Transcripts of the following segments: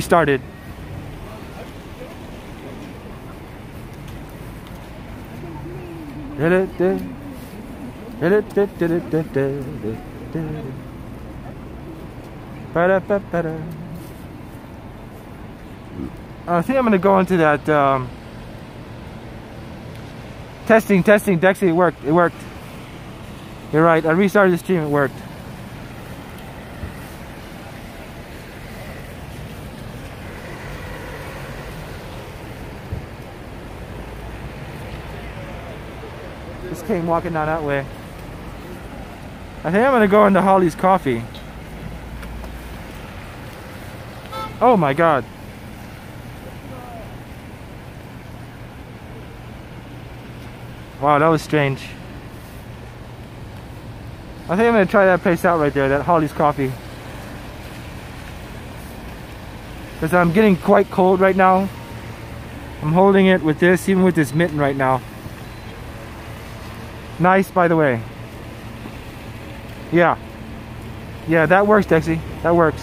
started. I think I'm gonna go into that um, testing, testing. Dexy, it worked. It worked. You're right. I restarted the stream. It worked. Just came walking down that way. I think I'm gonna go into Holly's Coffee. Oh my god. Wow, that was strange. I think I'm gonna try that place out right there, that Holly's Coffee. Because I'm getting quite cold right now. I'm holding it with this, even with this mitten right now. Nice, by the way. Yeah. Yeah, that works, Dexy. That works.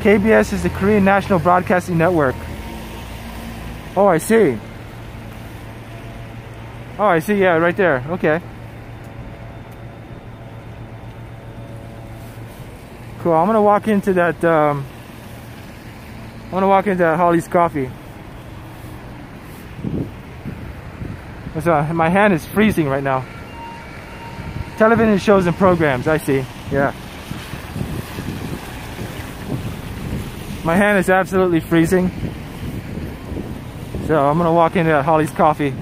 KBS is the Korean National Broadcasting Network. Oh, I see. Oh, I see. Yeah, right there. Okay. Cool. I'm gonna walk into that. Um, I'm gonna walk into that Holly's Coffee. So my hand is freezing right now. Television shows and programs. I see. Yeah. My hand is absolutely freezing. So I'm gonna walk into Holly's Coffee.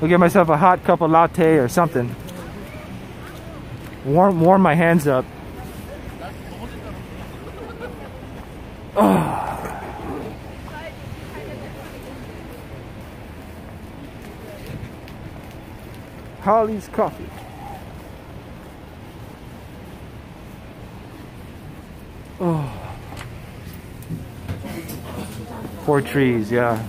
I'll get myself a hot cup of latte or something. Warm, warm my hands up. Holly's Coffee. Oh. Four trees, yeah.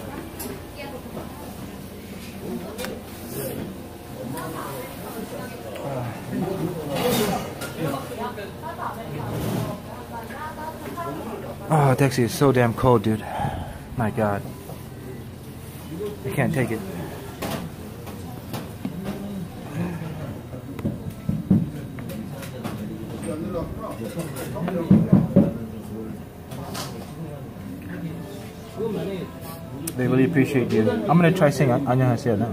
Oh, Dexy is so damn cold, dude. My god. I can't take it. Appreciate you. I'm gonna try saying 안녕하세요 now.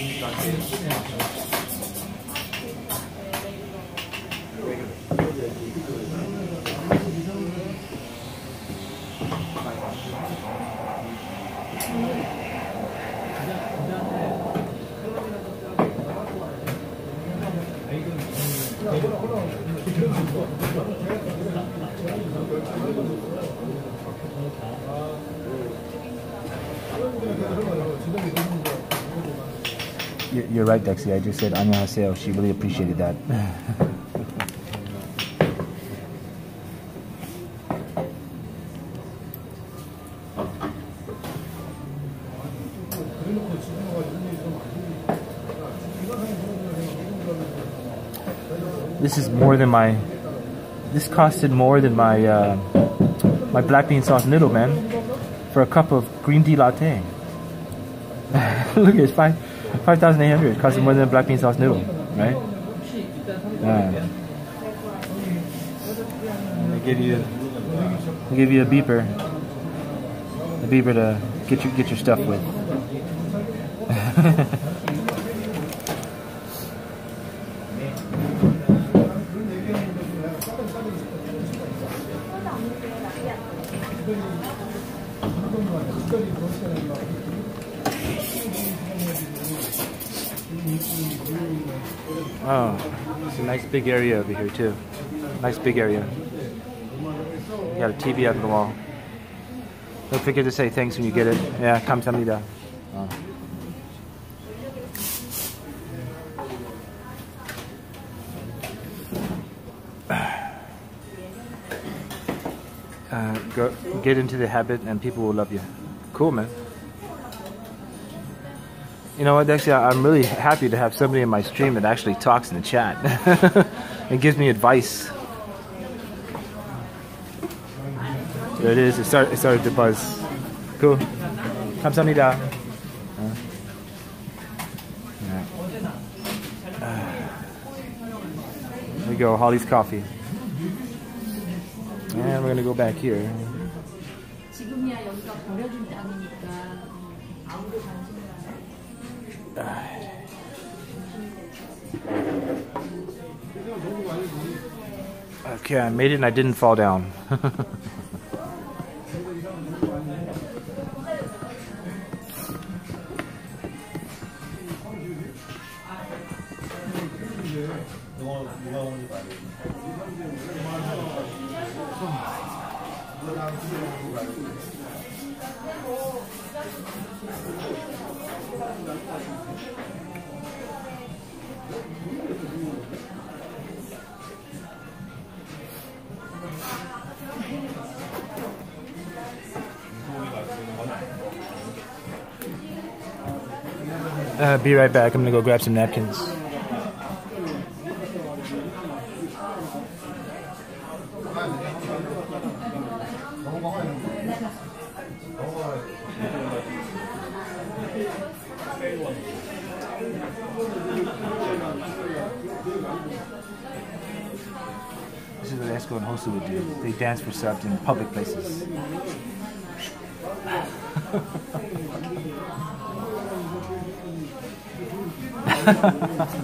See. You're right, Dexy. I just said Anya Haseo. She really appreciated that. this is more than my. This costed more than my uh, my black bean sauce noodle, man, for a cup of green tea latte. Look, it's fine. 5,800 costs more than a black bean sauce noodle, right? Yeah. And they give you they give you a beeper, a beeper to get your get your stuff with. nice big area over here too. Nice big area. got a TV up on the wall. Don't forget to say thanks when you get it. Yeah, 감사합니다. Oh. Uh, go get into the habit and people will love you. Cool, man. You know what, actually, I'm really happy to have somebody in my stream that actually talks in the chat and gives me advice. There it is. It started, it started to buzz. Cool. 감사합니다. Uh, yeah. There we go. Holly's coffee. And we're gonna go back here. Okay, I made it and I didn't fall down. Uh, be right back. I'm gonna go grab some napkins. This is what Esco and Hosu would do. They dance for subs in public places.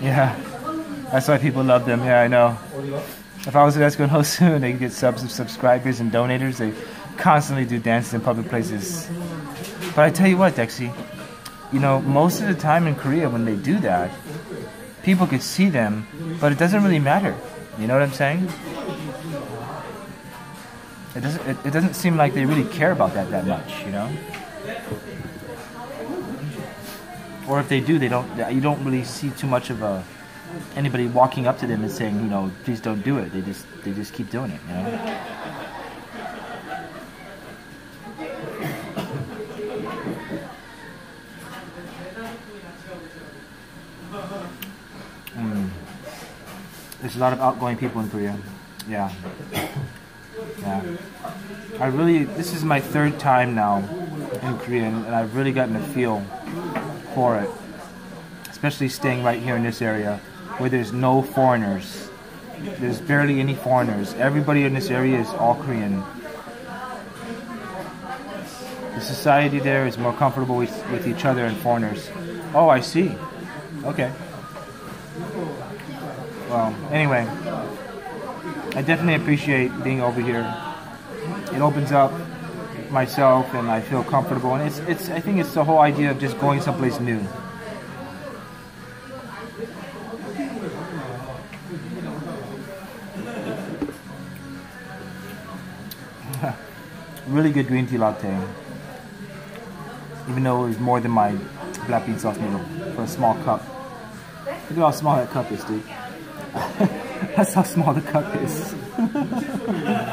Yeah, that's why people love them. Yeah, I know. If I was at Hosu and they get subs of subscribers and donators, they constantly do dances in public places. But I tell you what, Dexy, you know, most of the time in Korea when they do that, people could see them, but it doesn't really matter. You know what I'm saying? It doesn't. It, it doesn't seem like they really care about that that much. You know. Or if they do, they don't. You don't really see too much of a anybody walking up to them and saying, you know, please don't do it. They just they just keep doing it. You know. Mm. There's a lot of outgoing people in Korea. Yeah. Yeah. I really, this is my third time now in Korea, and I've really gotten a feel for it. Especially staying right here in this area where there's no foreigners. There's barely any foreigners. Everybody in this area is all Korean. The society there is more comfortable with, with each other and foreigners. Oh, I see. Okay. Well, anyway, I definitely appreciate being over here. It opens up myself and I feel comfortable and it's it's I think it's the whole idea of just going someplace new. Really good green tea latte. Even though it was more than my black bean sauce noodle for a small cup. Look at how small that cup is, dude. That's how small the cup is.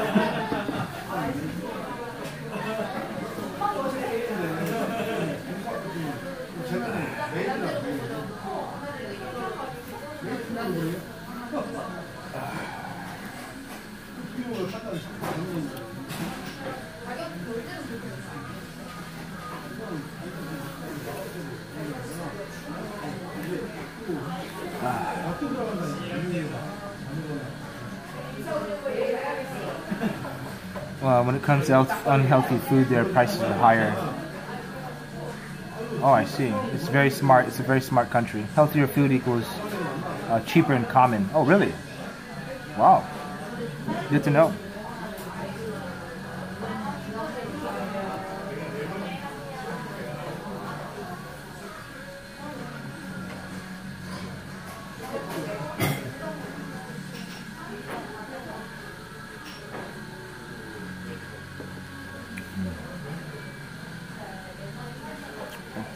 Well, when it comes to health- unhealthy food, their prices are higher. Oh, I see. It's very smart. It's a very smart country. Healthier food equals uh, cheaper and common. Oh, really? Wow. Good to know.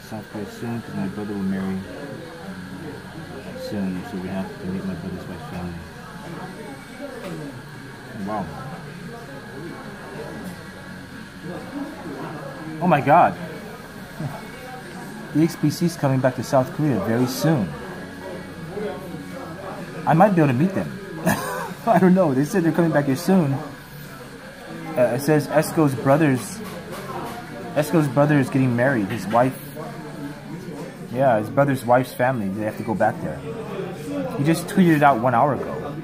South Korea soon because my brother will marry soon, so we have to meet my brother's wife's family. Wow. Oh my god. The HBC is coming back to South Korea very soon. I might be able to meet them. I don't know. They said they're coming back here soon. Uh, it says Esco's brothers. Esco's brother is getting married. His wife. Yeah, his brother's wife's family. They have to go back there. He just tweeted it out one hour ago.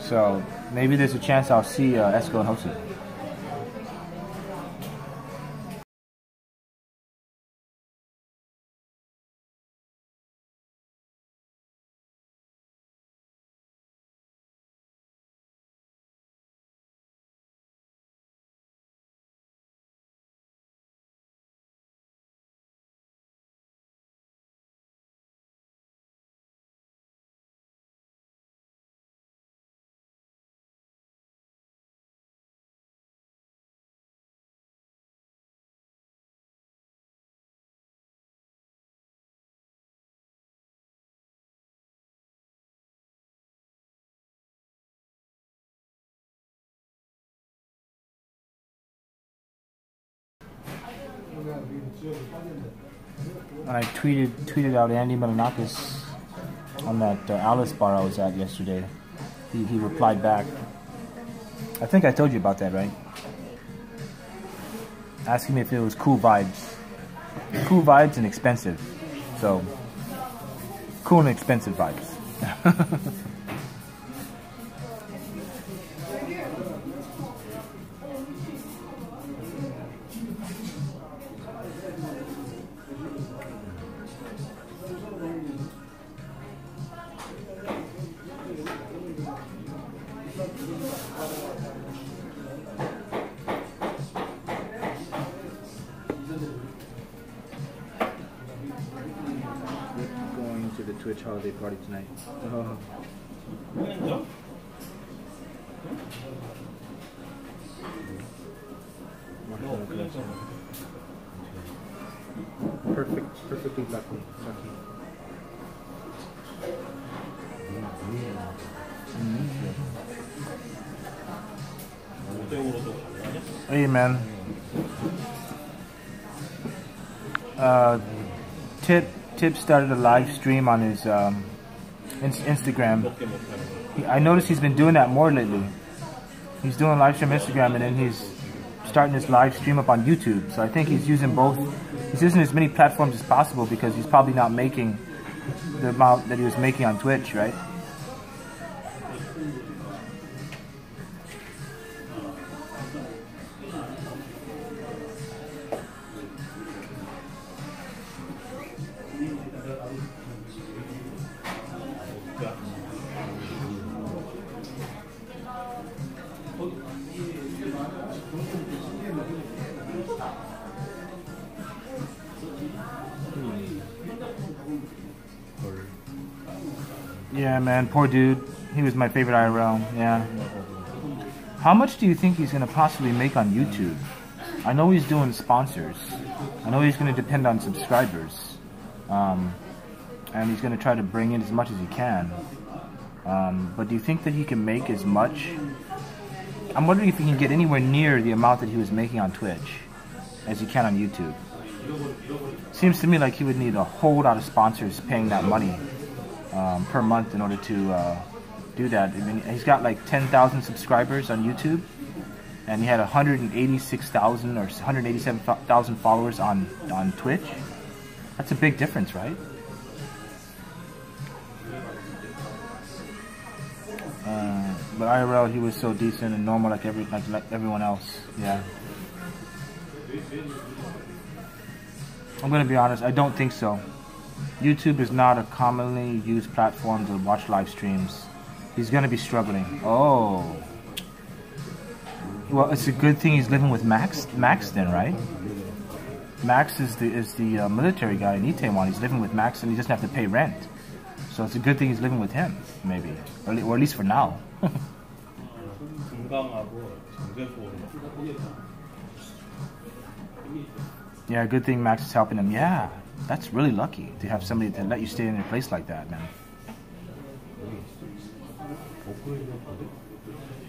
So maybe there's a chance I'll see uh, Esco and. I tweeted tweeted out Andy Milonakis on that uh, Alice bar I was at yesterday. He, he replied back. I think I told you about that, right? Asking me if it was cool vibes. Cool vibes and expensive. So, cool and expensive vibes. Started a live stream on his um, in- Instagram. I noticed he's been doing that more lately. He's doing live stream Instagram and then he's starting this live stream up on YouTube. So I think he's using both. He's using as many platforms as possible because he's probably not making the amount that he was making on Twitch, right? Poor dude. He was my favorite IRL. Yeah. How much do you think he's gonna possibly make on YouTube? I know he's doing sponsors. I know he's gonna depend on subscribers, um, and he's gonna try to bring in as much as he can. Um, but do you think that he can make as much? I'm wondering if he can get anywhere near the amount that he was making on Twitch as he can on YouTube. Seems to me like he would need a whole lot of sponsors paying that money um, per month in order to uh, do that. I mean, he's got like 10,000 subscribers on YouTube, and he had 186,000 or 187,000 followers on on Twitch. That's a big difference, right? Uh, but IRL, he was so decent and normal, like every like, like everyone else. Yeah. I'm gonna be honest, I don't think so. YouTube is not a commonly used platform to watch live streams. He's gonna be struggling. Oh. Well, it's a good thing he's living with Max. Max, then, right? Max is the is the uh, military guy in Itaewon. He's living with Max, and he doesn't have to pay rent. So it's a good thing he's living with him, maybe, or, or at least for now. yeah, good thing Max is helping him. Yeah, that's really lucky to have somebody to let you stay in a place like that, man.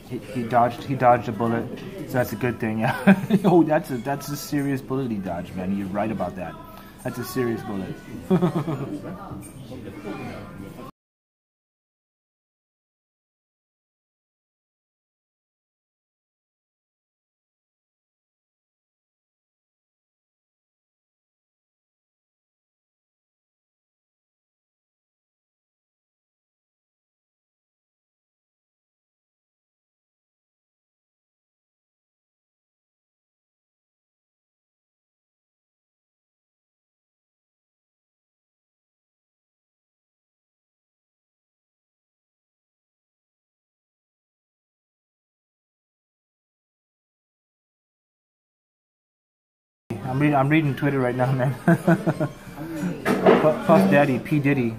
He, he dodged he dodged a bullet, so that's a good thing. Yeah. oh, that's a that's a serious bullet he dodged, man. You're right about that. That's a serious bullet. I'm reading. I'm reading Twitter right now, man. Puff, Daddy P Diddy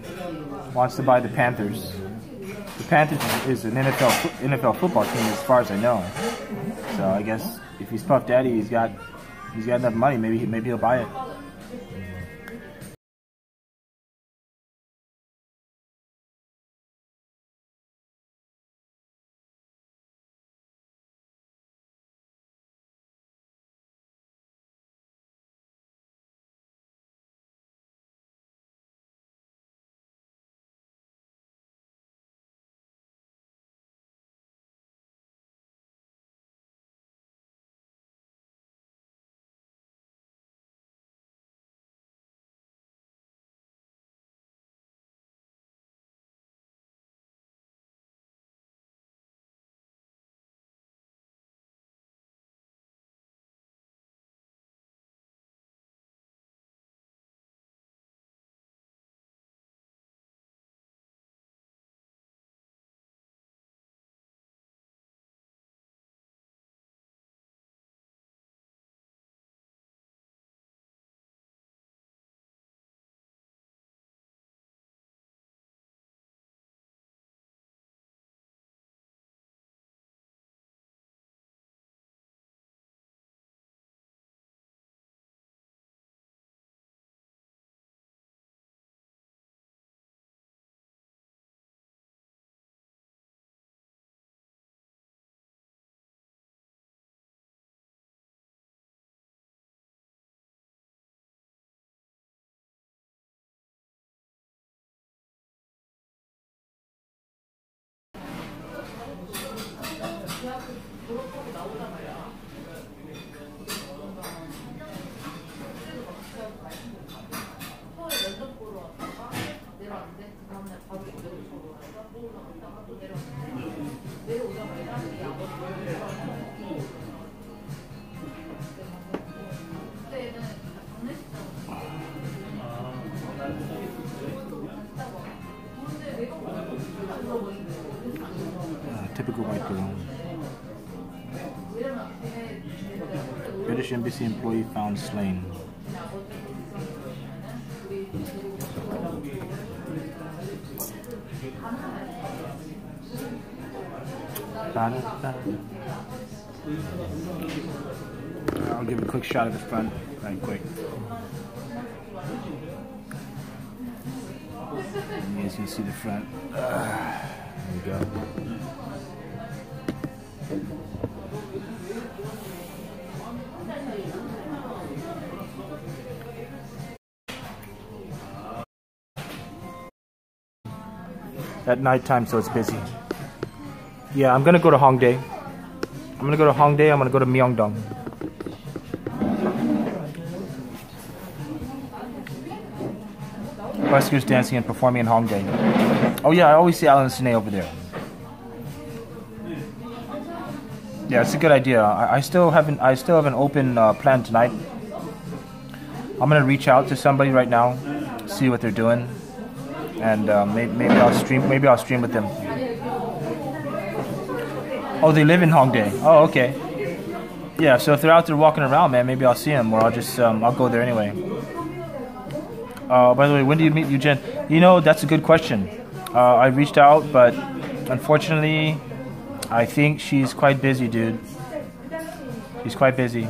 wants to buy the Panthers. The Panthers is an NFL NFL football team, as far as I know. So I guess if he's Puff Daddy, he's got he's got enough money. Maybe maybe he'll buy it. Found slain. I'll give a quick shot of the front, right quick. You guys can see the front. There we go. At nighttime, so it's busy. Yeah, I'm gonna go to Hongdae. I'm gonna go to Hongdae. I'm gonna go to Myeongdong. Buskers dancing and performing in Hongdae. Oh yeah, I always see Alan Sine over there. Yeah, it's a good idea. I, I still haven't. I still have an open uh, plan tonight. I'm gonna reach out to somebody right now, see what they're doing, and uh, maybe, maybe I'll stream. Maybe I'll stream with them. Oh, they live in Hongdae. Oh, okay. Yeah, so if they're out there walking around, man, maybe I'll see them, or I'll just um, I'll go there anyway. Uh, by the way, when do you meet Eugene? You know, that's a good question. Uh, I reached out, but unfortunately, I think she's quite busy, dude. She's quite busy.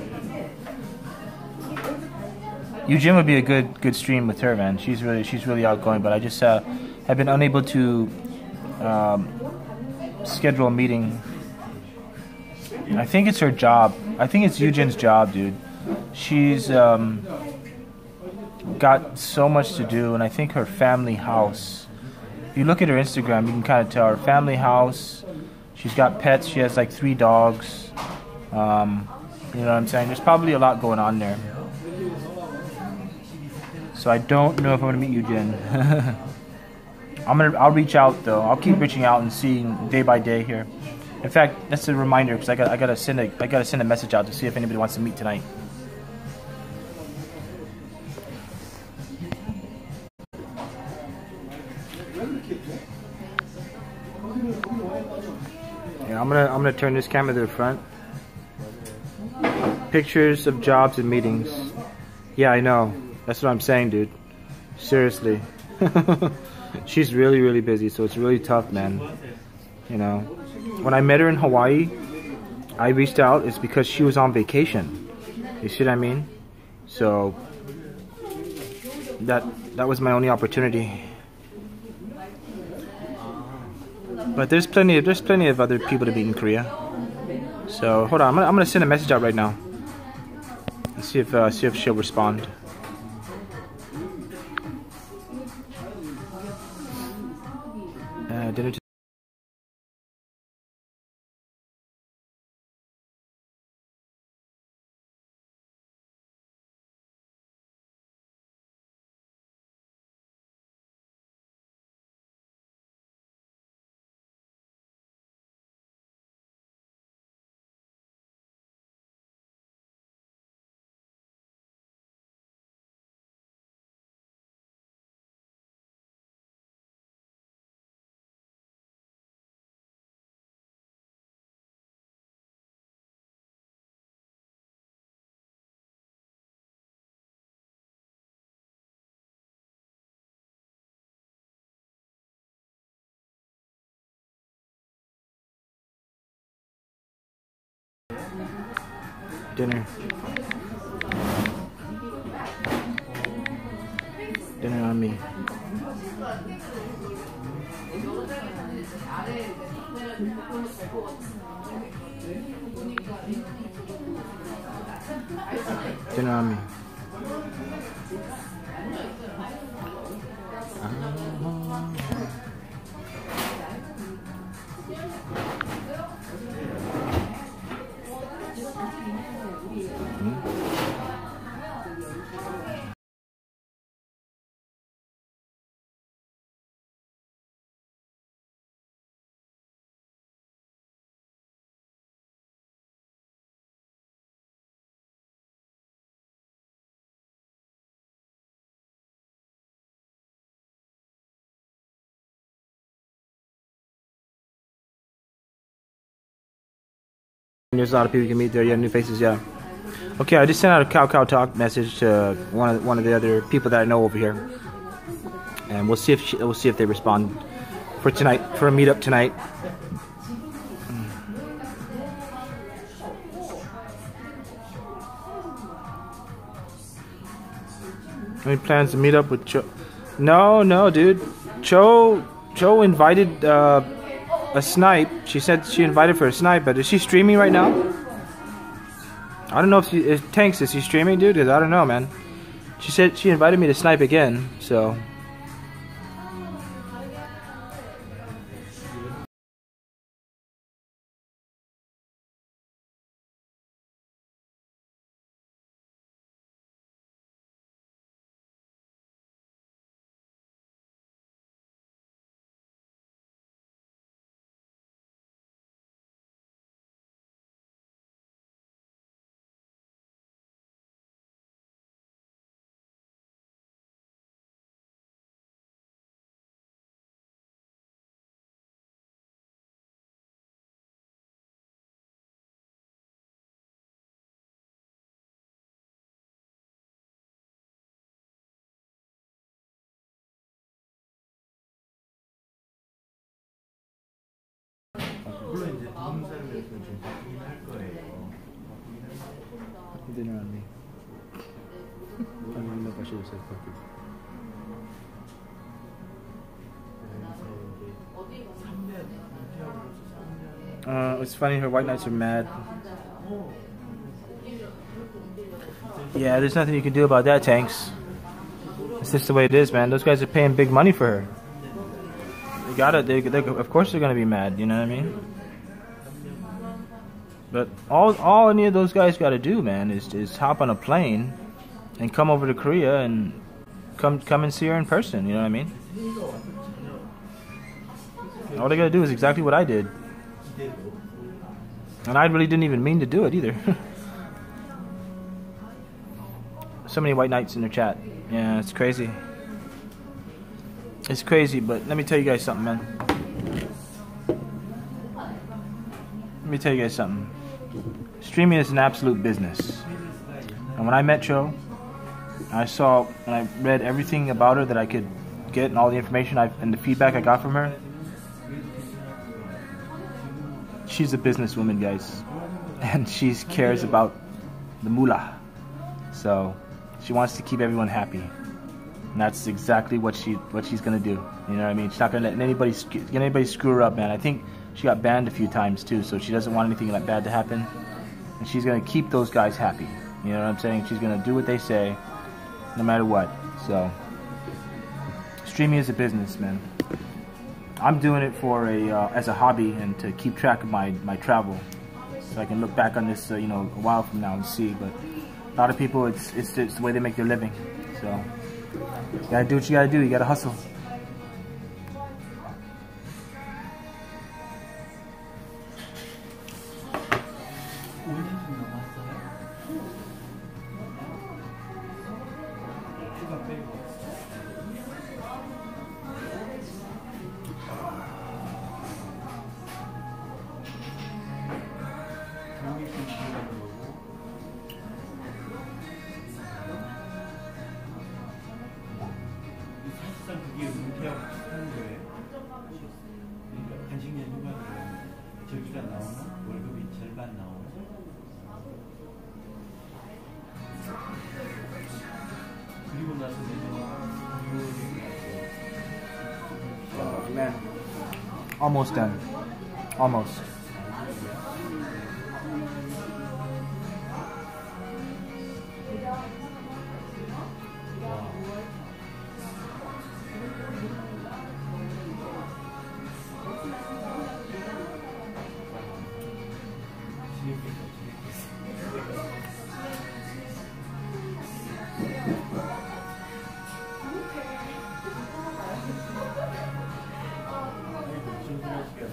Eugene would be a good good stream with her, man. She's really she's really outgoing, but I just uh, have been unable to um, schedule a meeting. I think it's her job. I think it's Eugene's job, dude. She's um, got so much to do, and I think her family house. If you look at her Instagram, you can kind of tell her family house. She's got pets. She has like three dogs. Um, you know what I'm saying? There's probably a lot going on there. So I don't know if I'm gonna meet Eugene. I'm gonna. I'll reach out though. I'll keep reaching out and seeing day by day here. In fact, that's a reminder because I got. I gotta send a. I gotta send a message out to see if anybody wants to meet tonight. Yeah, I'm gonna. I'm gonna turn this camera to the front. Pictures of jobs and meetings. Yeah, I know. That's what I'm saying, dude. Seriously. She's really, really busy, so it's really tough, man. You know, when I met her in Hawaii, I reached out. It's because she was on vacation. You see what I mean? So that that was my only opportunity. But there's plenty of there's plenty of other people to meet in Korea. So hold on, I'm gonna, I'm gonna send a message out right now. And see if uh, see if she'll respond. Uh, dinner. dinner. On me. Dinner on me. There's a lot of people you can meet there. Yeah, new faces. Yeah. Okay, I just sent out a KakaoTalk message to one of one of the other people that I know over here, and we'll see if she, we'll see if they respond for tonight for a meetup tonight. Any plans to meet up with Cho? No, no, dude. Cho Cho invited. Uh, a snipe. She said she invited for a snipe, but is she streaming right now? I don't know if she Tanks is she streaming, dude? Cause I don't know, man. She said she invited me to snipe again, so 모르는 사람이었으면 좀 바뀌긴 할 거예요. Dinner on me. I don't even know if I should have said fuck you. Uh, it's funny her white knights are mad. Yeah, there's nothing you can do about that, Tanks. It's just the way it is, man. Those guys are paying big money for her. They gotta, they, they, of course they're gonna be mad, you know what I mean? But all, all any of those guys gotta do, man, is, is hop on a plane and come over to Korea and come, come and see her in person, you know what I mean? All they gotta do is exactly what I did. And I really didn't even mean to do it either. so many white knights in the chat. Yeah, it's crazy. It's crazy, but let me tell you guys something, man. Let me tell you guys something. Streaming is an absolute business. And when I met Cho, I saw and I read everything about her that I could get and all the information I and the feedback I got from her. She's a businesswoman, guys, and she cares about the moolah. So she wants to keep everyone happy, and that's exactly what she what she's gonna do. You know what I mean? She's not gonna let anybody anybody screw her up, man. I think she got banned a few times too, so she doesn't want anything like bad to happen, and she's gonna keep those guys happy. You know what I'm saying? She's gonna do what they say, no matter what. So streaming is a business, man. I'm doing it for a uh, as a hobby and to keep track of my my travel, so I can look back on this, uh, you know, a while from now and see. But a lot of people, it's it's, it's the way they make their living. So you gotta do what you gotta do. You gotta hustle.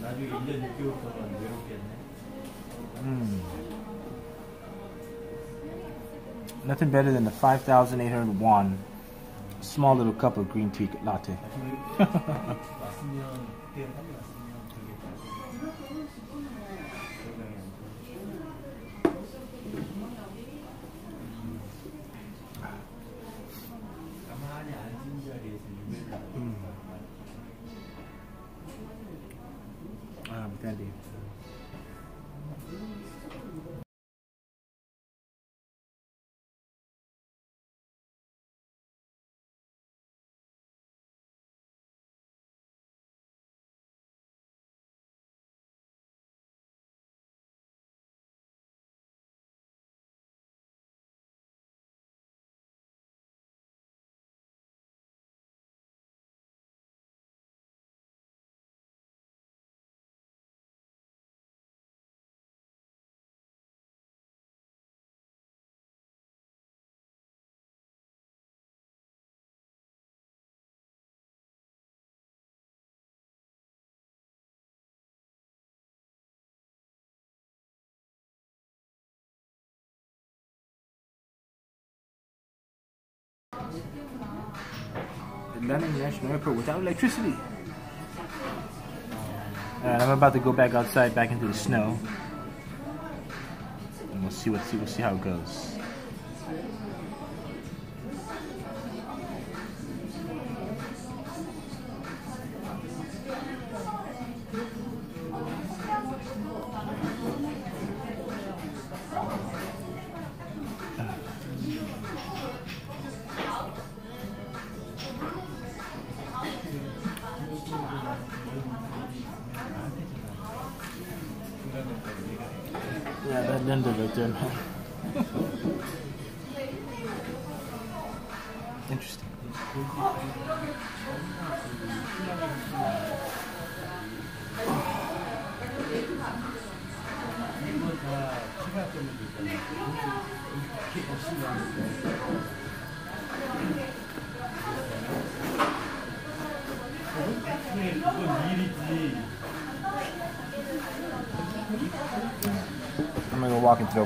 나중에 1년 6개월 동안 외롭겠네. Mm. Nothing better than the 5,800 won small little cup of green tea latte. Atlanta International Airport without electricity. Alright, I'm about to go back outside, back into the snow. And we'll see what see we'll see how it goes.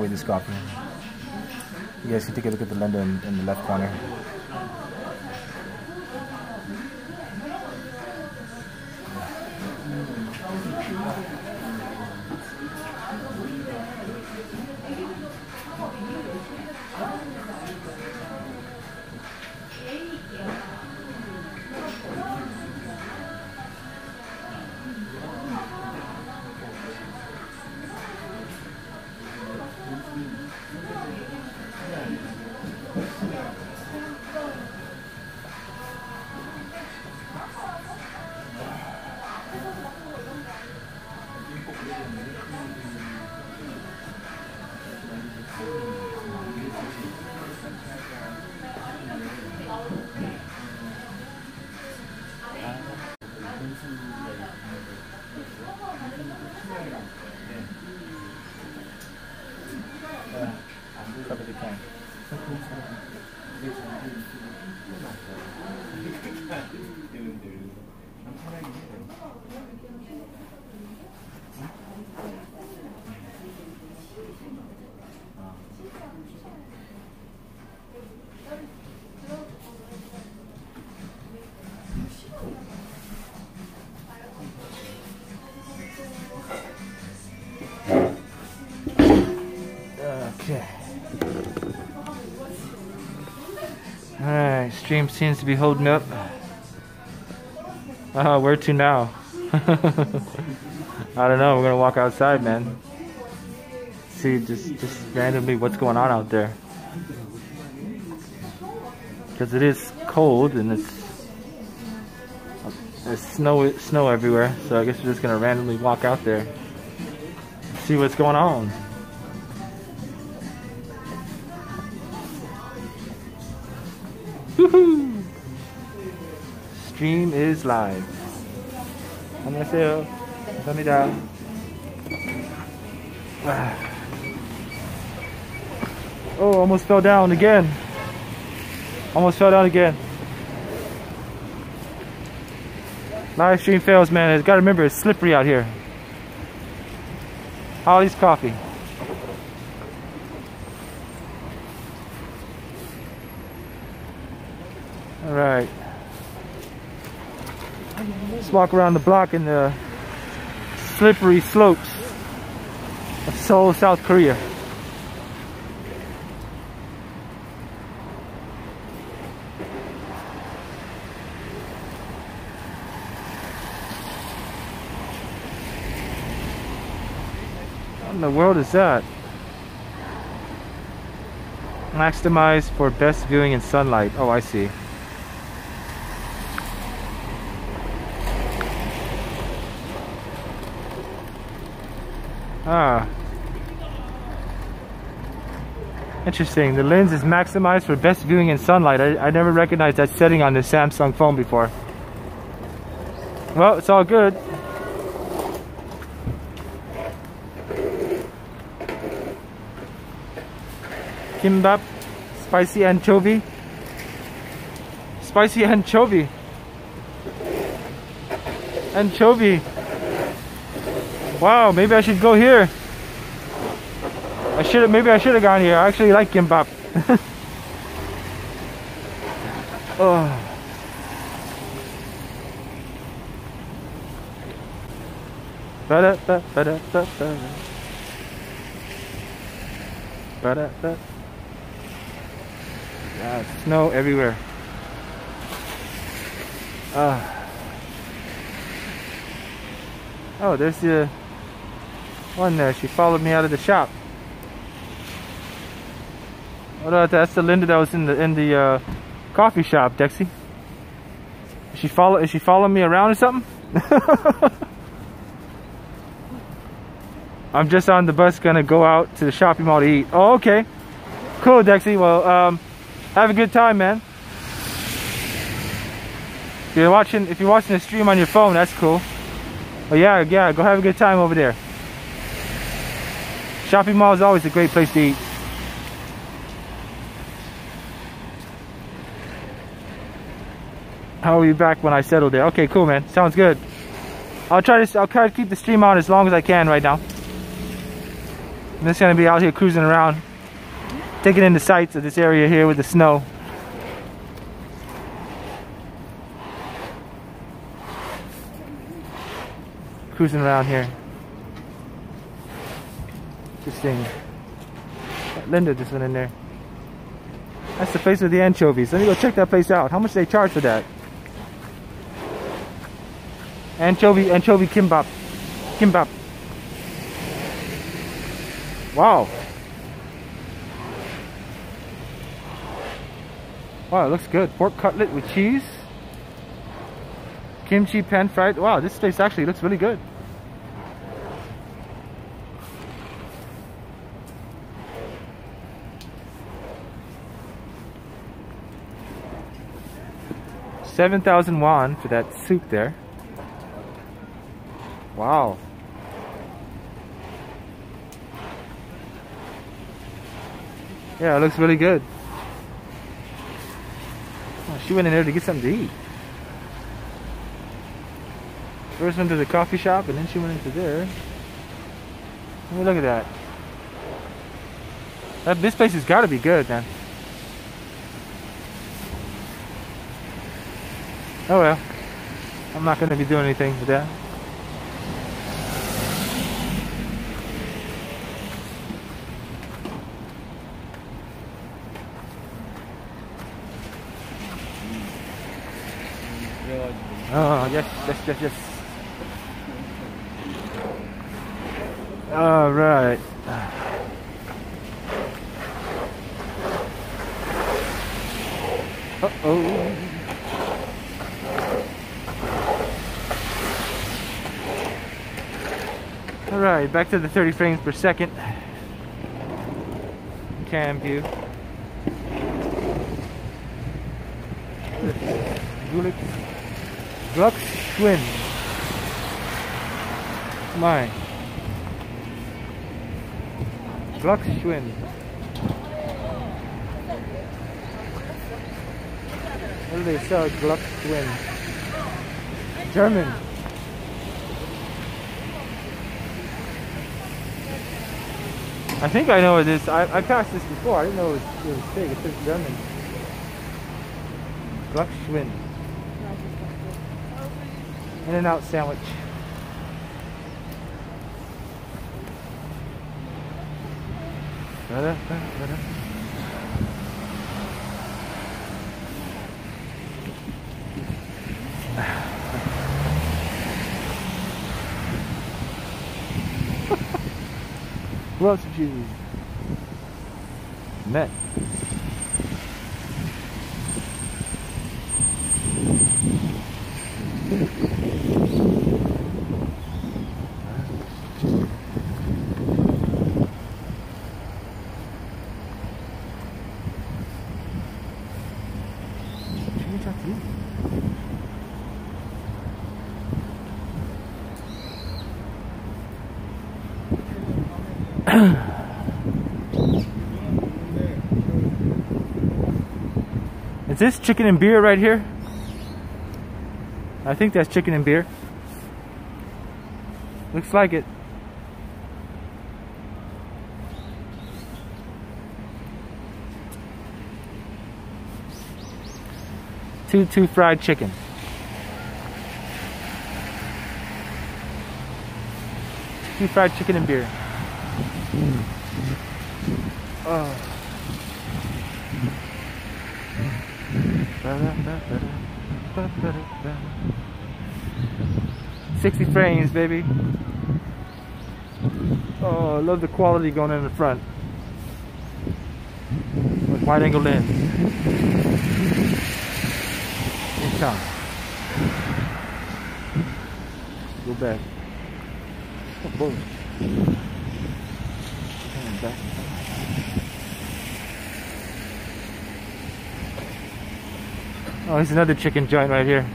Away this coffee. You guys can take a look at the Linda in, in the left corner. Stream seems to be holding up. Uh, where to now? I don't know. We're gonna walk outside, man. See just just randomly what's going on out there. Because it is cold and it's there's snow snow everywhere. So I guess we're just gonna randomly walk out there, see what's going on. Stream is live. 안녕하세요. 감사합니다. Ah. Oh, almost fell down again. Almost fell down again. Live stream fails, man. I gotta remember, it's slippery out here. Holly's coffee. All right. Walk around the block in the slippery slopes of Seoul, South Korea. What in the world is that? Maximize for best viewing in sunlight. Oh, I see. Ah. Interesting. The lens is maximized for best viewing in sunlight. I, I never recognized that setting on the Samsung phone before. Well, it's all good. Kimbap, spicy anchovy. Spicy anchovy. Anchovy. Wow, maybe I should go here. I should have maybe I should have gone here. I actually like kimbap. oh. Ba, ba. Yeah, snow everywhere. Ah. Oh, there's the one there. She followed me out of the shop. What about that's the Linda that was in the in the uh, coffee shop, Dexy. Is she follow is she following me around or something? I'm just on the bus gonna go out to the shopping mall to eat. Oh, okay. Cool, Dexy. Well, um, have a good time, man. If you're watching, if you're watching the stream on your phone, that's cool. But yeah, yeah, go have a good time over there. Shopping mall is always a great place to eat. I'll be back when I settle there. Okay, cool, man. Sounds good. I'll try to I'll try to keep the stream on as long as I can right now. I'm just gonna be out here cruising around, taking in the sights of this area here with the snow. Cruising around here. Just seeing. Linda just went in there. That's the place with the anchovies. Let me go check that place out. How much they charge for that? Anchovy, anchovy kimbap. Kimbap. Wow. Wow, it looks good. Pork cutlet with cheese. Kimchi pan fried. Wow, this place actually looks really good. Seven thousand won for that soup there. Wow. Yeah, it looks really good. Oh, she went in there to get something to eat. First went to the coffee shop and then she went into there. Let me look at that. that this place has got to be good, man. Oh well. I'm not going to be doing anything with that. Oh, yes, yes, yes, yes. All right. Uh-oh. All right, back to the 30 frames per second. Cam view. Gulick. Glux Schwinn. My. Glux Schwinn. What do they sell? Glux Schwinn. German. I think I know what this. I, I passed this before. I didn't know it was, it was big. It says German. Glux Schwinn. In and out sandwich. Da-da, da-da. Who else did you met? Is this chicken and beer right here? I think that's chicken and beer. Looks like it. Two two fried chicken. Two fried chicken and beer. Mm. Oh. 60 frames, baby. Oh, I love the quality going in the front. With wide angle lens. Come. Go back. Oh, boom. back. Oh, there's another chicken joint right here.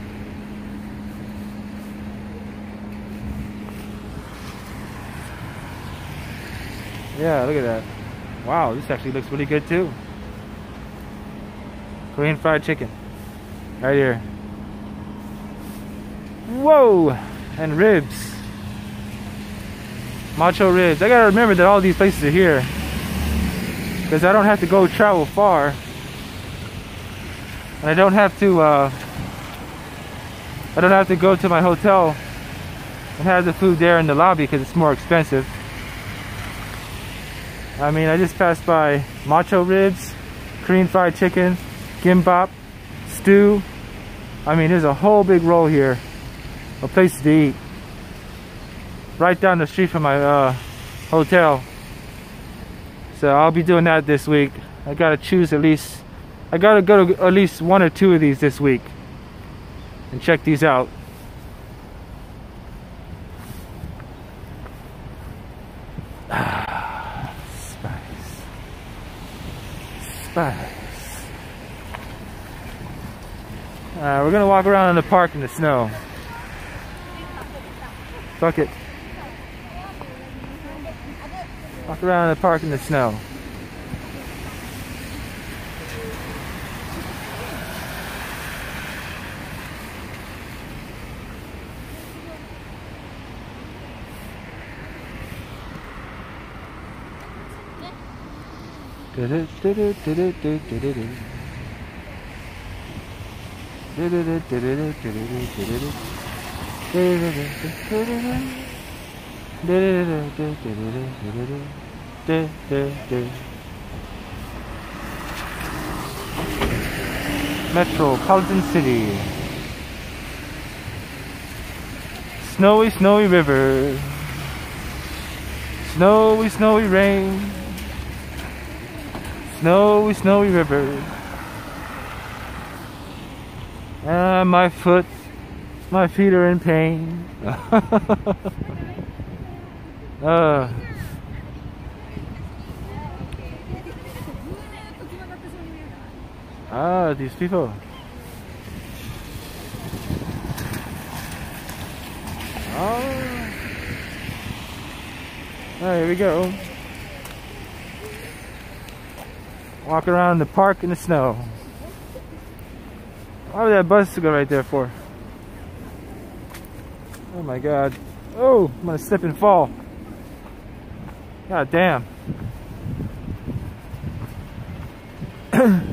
Yeah, look at that. Wow, this actually looks really good too. Korean fried chicken. Right here. Whoa! And ribs. Macho ribs. I gotta remember that all these places are here. Because I don't have to go travel far. I don't have to, uh, I don't have to go to my hotel and have the food there in the lobby because it's more expensive. I mean, I just passed by macho ribs, Korean fried chicken, gimbap, stew. I mean, there's a whole big roll here a place to eat. Right down the street from my uh, hotel. So I'll be doing that this week. I gotta choose at least, I gotta go to at least one or two of these this week and check these out. Spice. Spice. Uh, we're gonna walk around in the park in the snow. Fuck it. Walk around in the park in the snow. Metropolitan City. Snowy, snowy river. Snowy, snowy rain. Snowy, snowy river. Ah, my foot, my feet are in pain. uh, ah, these people. Oh. oh, here we go. Walk around the park in the snow. Why would that bus go right there for? Oh my god. Oh, I'm gonna slip and fall. God damn.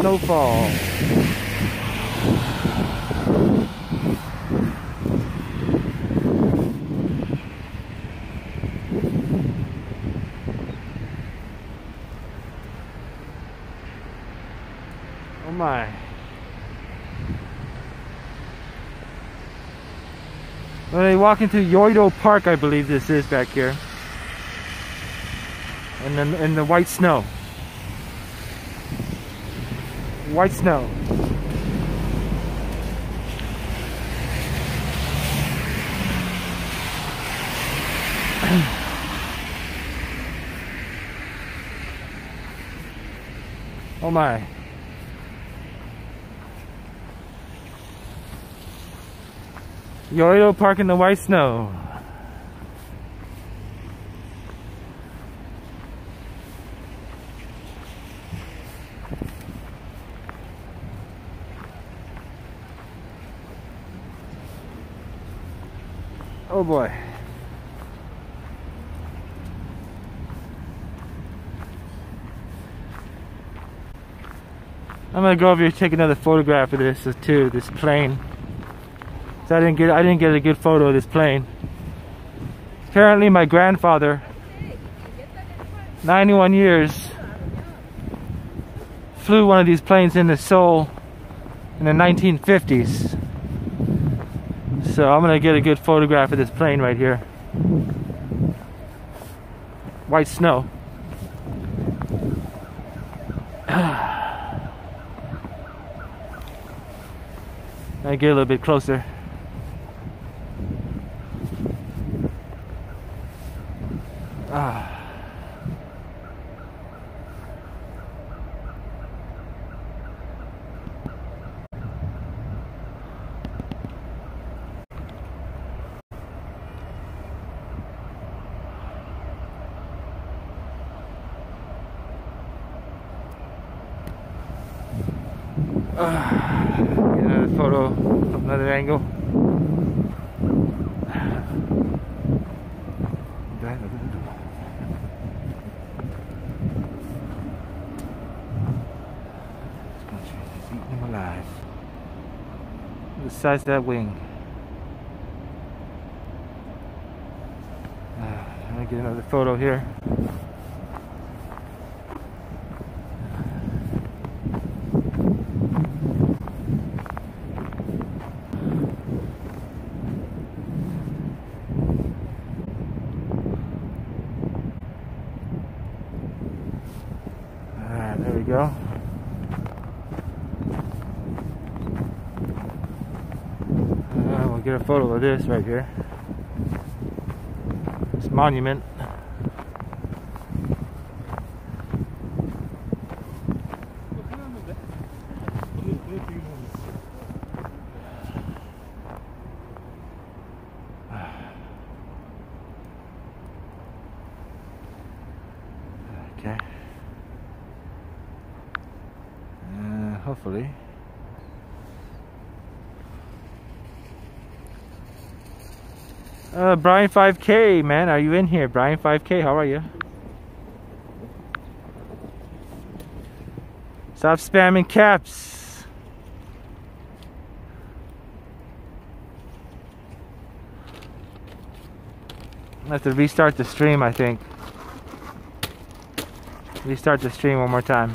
Snowfall. Oh my. When they walk into Yoido Park, I believe this is back here. And then in the white snow. White snow. oh my. Yoido Park in the white snow. Oh boy. I'm gonna go over here take another photograph of this uh, too, this plane. So I didn't get I didn't get a good photo of this plane. Apparently my grandfather 91 years flew one of these planes into Seoul in the 1950s. So I'm gonna get a good photograph of this plane right here. White snow. I get a little bit closer. Uh, get another photo, another angle. Eating him alive. Of that wing. Uh, let me get another photo here. Alright, there we go. Uh, we'll get a photo of this right here. This monument. Okay. Uh, hopefully. Uh, Brian 5K, man, are you in here? Brian 5K, how are you? Stop spamming caps. I have to restart the stream, I think. Restart the stream one more time.